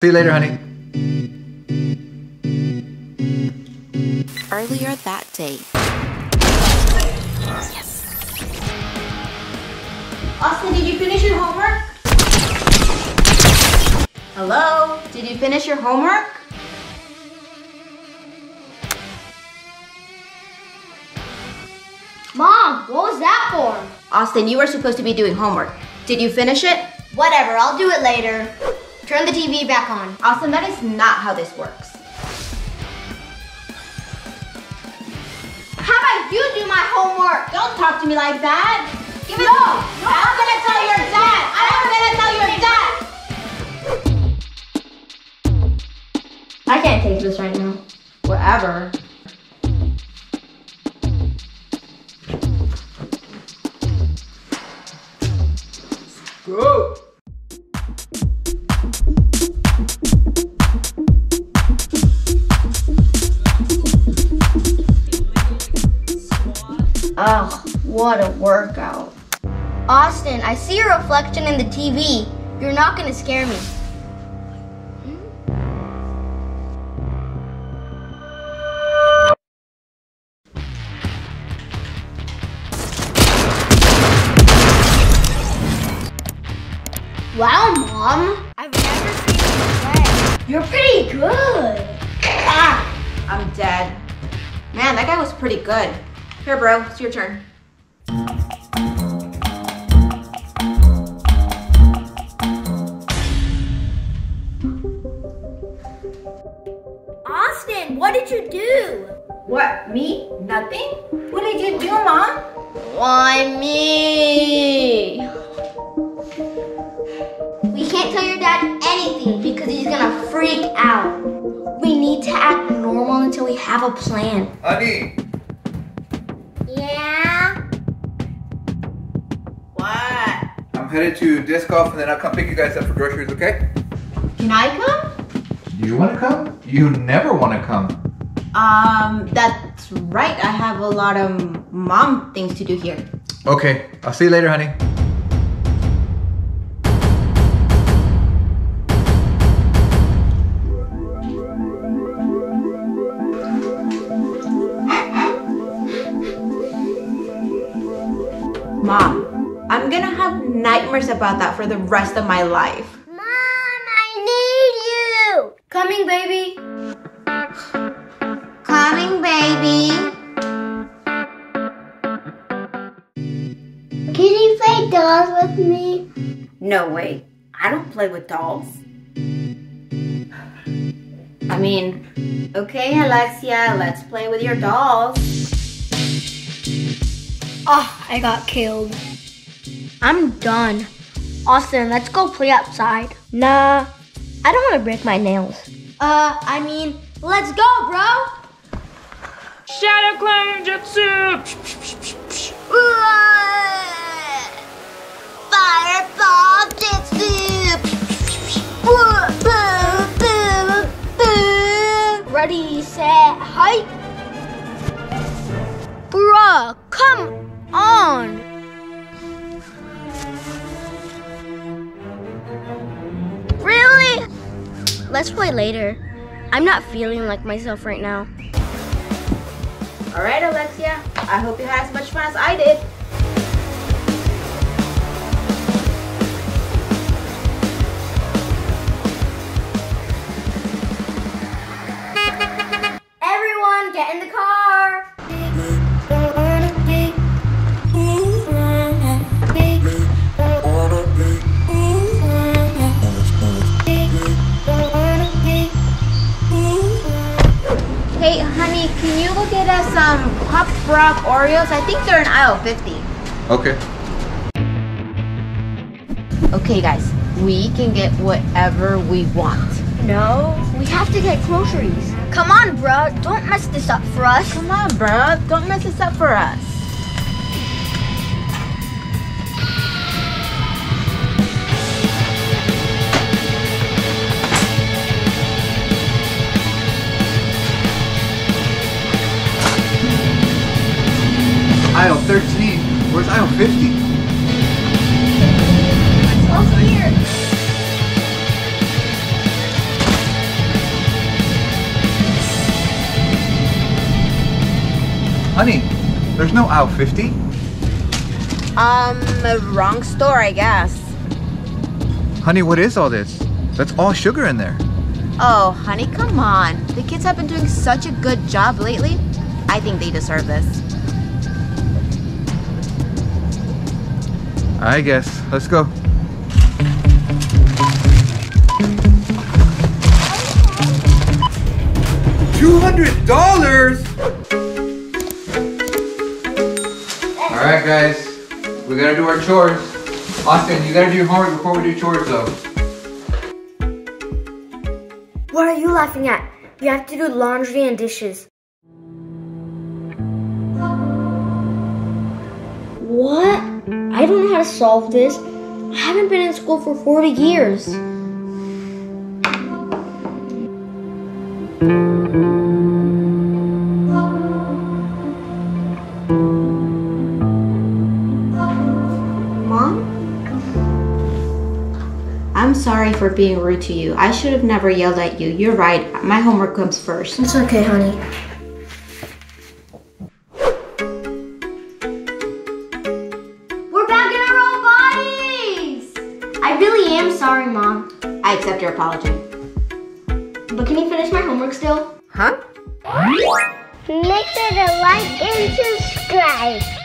See you later, honey. Earlier that day. Yes. Austin, did you finish your homework? Hello? Did you finish your homework? Mom, what was that for? Austin, you were supposed to be doing homework. Did you finish it? Whatever, I'll do it later. Turn the TV back on. Austin, that is not how this works. How about you do my homework? Don't talk to me like that. Give it No, no, I'm gonna tell your dad. I'm gonna tell your dad. I can't take this right now. Whatever. Ugh, what a workout. Austin, I see your reflection in the TV. You're not gonna scare me. Wow, Mom. I've never seen you play. You're pretty good. Ah, I'm dead. Man, that guy was pretty good. Here, bro, it's your turn. Austin, what did you do? What, me? Nothing? What did you do, Mom? Why me? We can't tell your dad anything because he's gonna freak out. We need to act normal until we have a plan. Honey, Yeah? What? I'm headed to disc golf and then I'll come pick you guys up for groceries, okay? Can I come? You want to come? You never want to come. Um, that's right. I have a lot of mom things to do here. Okay, I'll see you later, honey. Nightmares about that for the rest of my life. Mom, I need you! Coming, baby. Coming, baby. Can you play dolls with me? No way. I don't play with dolls. I mean, okay, Alexia, let's play with your dolls. Oh, I got killed. I'm done. Austin, let's go play outside. Nah, I don't want to break my nails. Uh, I mean, let's go, bro. Shadow Clone Jutsu! Fireball Jutsu! Ready, set, hike. Bruh, come on. Let's play later. I'm not feeling like myself right now. All right, Alexia. I hope you had as much fun as I did. Some Pop Rock Oreos? I think they're in aisle 50. Okay. Okay, guys, we can get whatever we want. No, we have to get groceries. Come on, bro. Don't mess this up for us. Come on, bro. Don't mess this up for us. Where's aisle 50? It's also here. Honey, there's no aisle 50. Um, wrong store, I guess. Honey, what is all this? That's all sugar in there. Oh, honey, come on. The kids have been doing such a good job lately. I think they deserve this. I guess. Let's go. Two hundred dollars. All right, guys. We gotta do our chores. Austin, you gotta do your homework before we do chores, though. What are you laughing at? You have to do laundry and dishes. I don't know how to solve this. I haven't been in school for 40 years. Mom? I'm sorry for being rude to you. I should have never yelled at you. You're right. My homework comes first. It's okay, honey. Accept your apology. But can you finish my homework still? Huh? Make sure to like and subscribe.